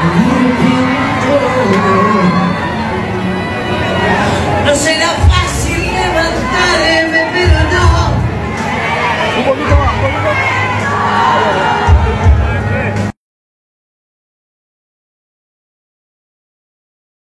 European